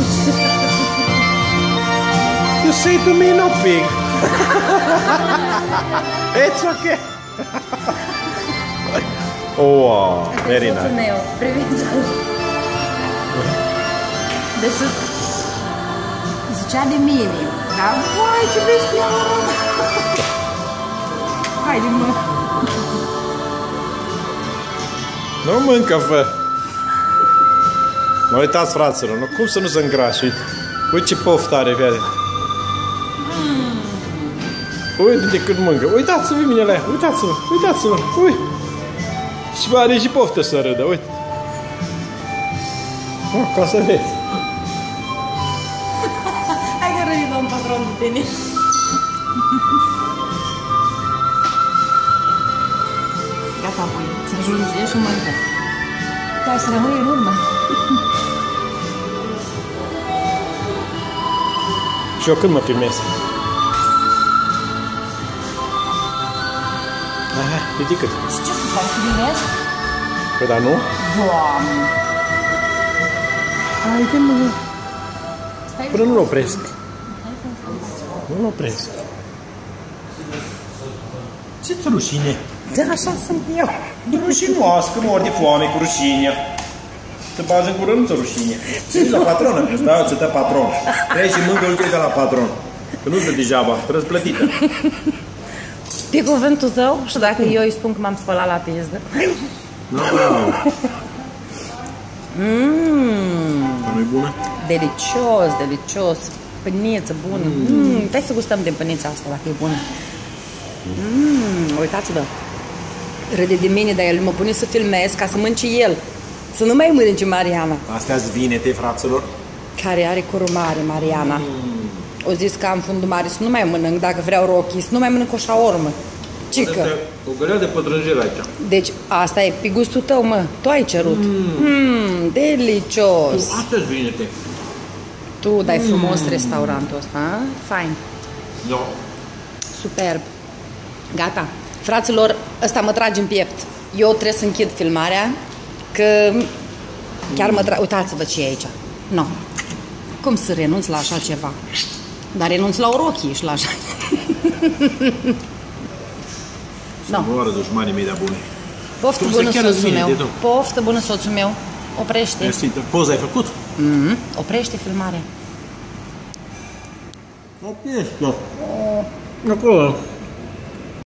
You say to me no pig. It's okay. oh, wow. very Soțul nice. meu, priviți Deci zicea de mine, dar vai ce bestială! Haide mă! Nu mâncă, fă. Mă uitați, fraților, nu? cum să nu se îngrașe? Uite, uite ce poftă are, vede. Uite de cât mâncă. Uitați-vă mine la ea. Uitați-vă, uitați-vă. Ui. Și mai are și poftă să râdă, uite. Oh, ca să vezi. Hai că răi domn patron de tine! Gata, apoi, să ajunge și mănâncă. Hai să rămâi în urmă. Și eu când mă filmez? Aha, ridică Și ce să fac, filmezi? Păi dar nu? Doamne! Haide, mă. Stai Până nu-l opresc. Nu-l opresc. Ce-ți rușine? Da, așa sunt eu. Rușinoasă, că mor de foame cu rușinea. Te bagi în cură, nu-ți rușine. Ții la patronă. Da, ți dă patron. Treci și mâncă uite de la patron. Că nu dă degeaba, trebuie plătită. Pe cuvântul tău și dacă eu îi spun că m-am spălat la pizdă. Nu, nu. Mmm, Nu-i bună? delicios, delicios. Pâniță bună. Mmm, hai să gustăm din pânița asta dacă e bună. Mmm, uitați-vă. Râde de mine, dar el mă pune să filmez ca să mănânce el. Să nu mai mănânce Mariana, Astea-s vinete, fraților. care are curul mare, Mariana. O zis că am fundul mare să nu mai mănânc, dacă vreau rochii, să nu mai mănânc o șaormă. Cică. O gălea de pătrânjel aici. Deci asta e pe gustul tău, mă. Tu ai cerut. Mmm, delicios. Astea-s vinete. Tu dai frumos restaurantul ăsta, a? Fain. Da. Superb. Gata. Fraților, ăsta mă trage în piept. Eu trebuie să închid filmarea, că chiar mă trage... Uitați-vă ce e aici. Nu. Cum să renunț la așa ceva? Dar renunț la o rochie și la așa. Să nu arăt dușmanii mei de bune. Poftă Cum se bună, cheamă soțul bine, meu. Dedu? Poftă bună, soțul meu. Oprește. Mersi, poza ai făcut? Mhm. Oprește filmarea. Ok, da. Acolo.